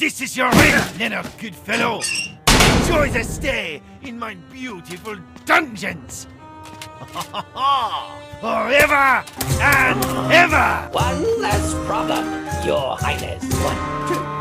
This is your ring, Leonard, good fellow. Enjoy the stay in my beautiful dungeons. Forever and ever. One less problem, your highness. One, two,